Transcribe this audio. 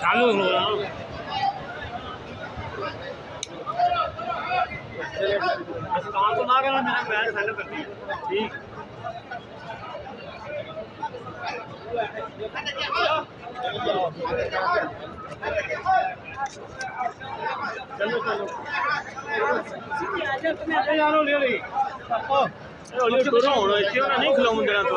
Chán luôn rồi đó. काम तो ना करना मेरा बैग सेल करनी ठीक चलो चलो यार ले ले ओ ले करो और इतना नहीं खिलाऊं तेरा तो